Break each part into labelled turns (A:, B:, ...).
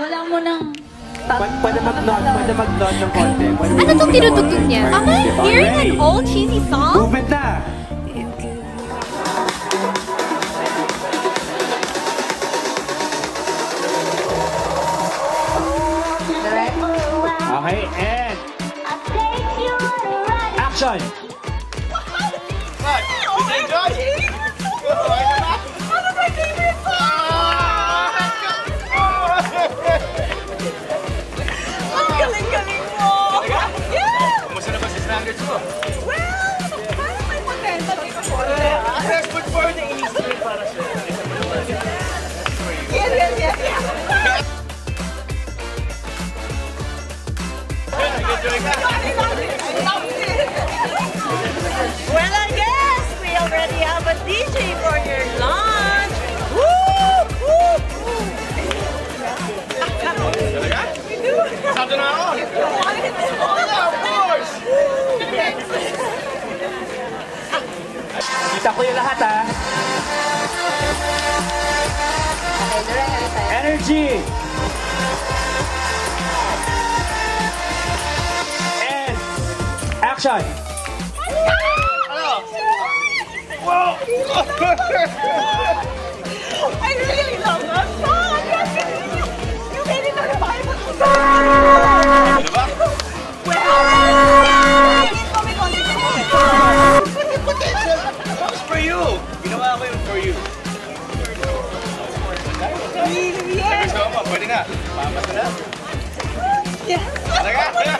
A: wala mo nang... Pwede mag-nod, pwede mag-nod ng konti.
B: Ano itong tinutugtog niya?
C: Am I hearing an old cheesy song?
A: Move it na! Okay, and... Action!
C: Whoa! I really love her. Oh, you made it on a Bible.
D: for you.
C: You know what?
D: I'm waiting for you.
C: Yes.
D: Pwede na. Mamas na.
C: Yes.
D: Talaga?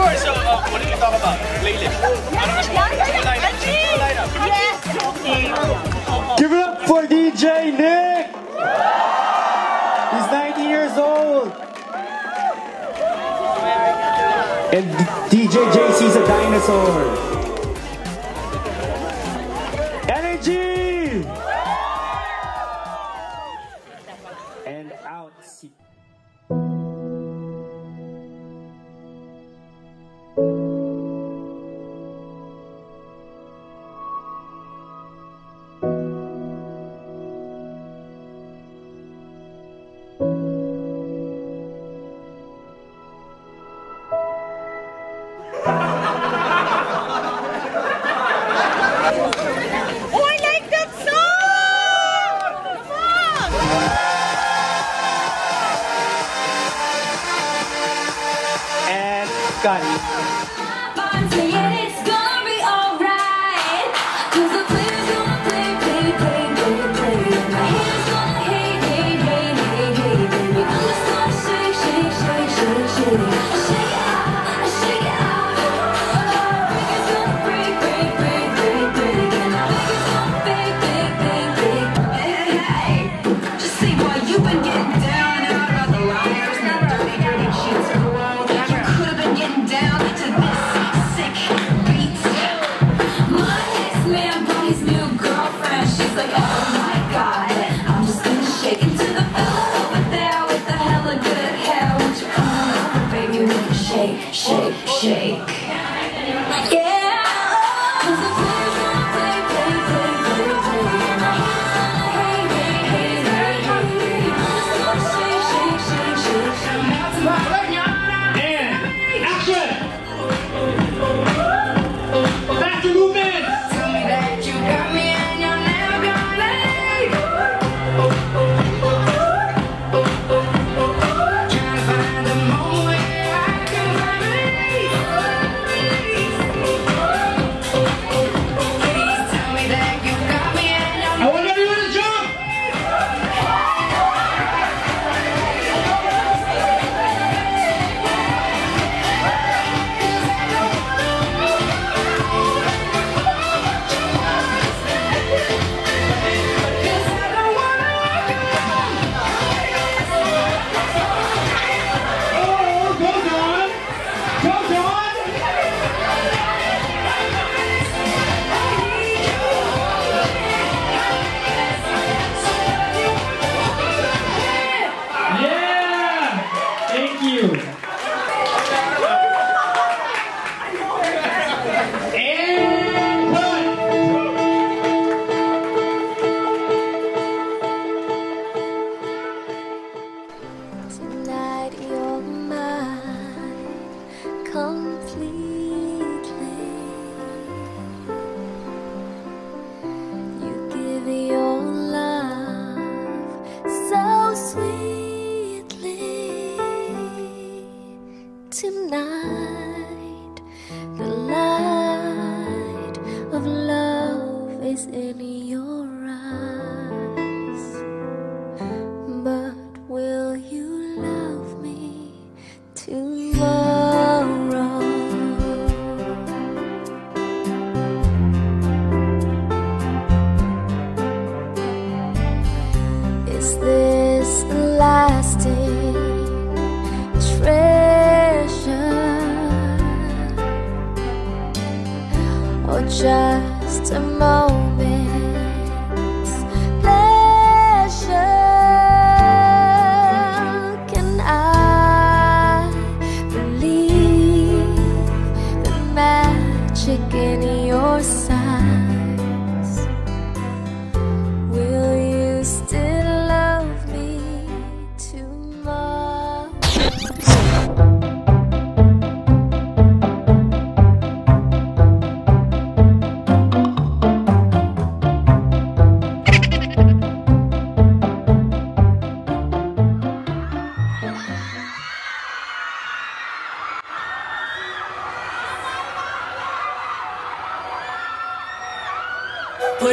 D: course. So, uh, what did you talk about? Playlist.
C: Yes.
A: Give it up for DJ Nick. He's 90 years old. And DJ JC's a dinosaur.
E: shake. Yeah. please.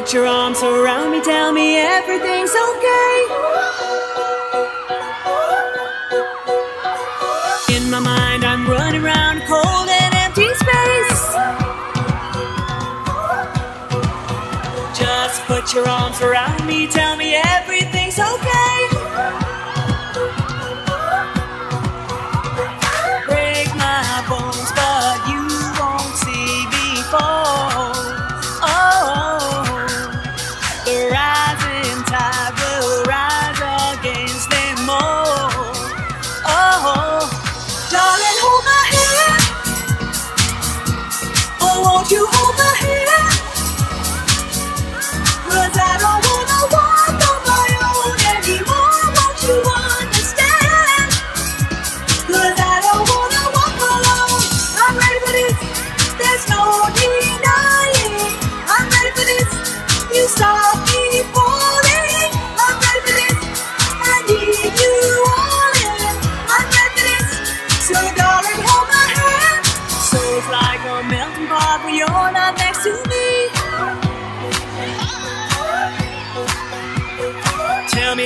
B: Put your arms around me, tell me everything's okay. In my mind, I'm running around cold and empty space. Just put your arms around me, tell me.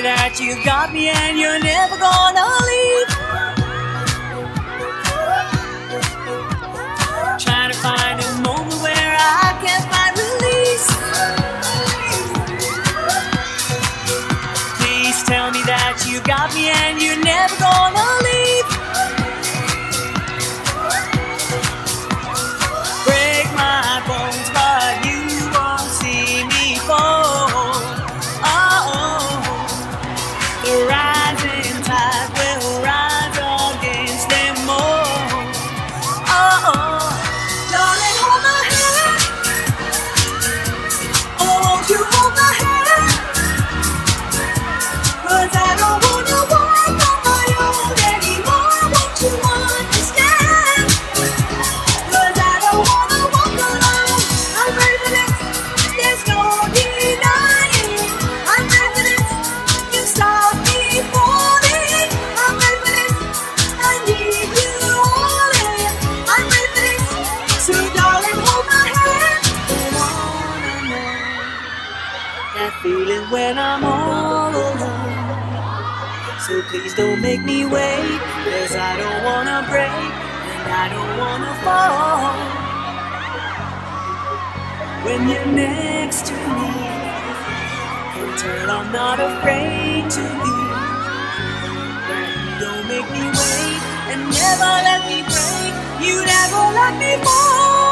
B: that you got me and you're never gonna leave. Trying to find a moment where I can find release. Please tell me that you got me and you're never gonna leave. Please don't make me wait, cause I don't wanna break, and I don't wanna fall. When you're next to me, until I'm not afraid to be. Don't make me wait, and never let me break, you never let me fall.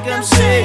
F: like I'm
G: sick.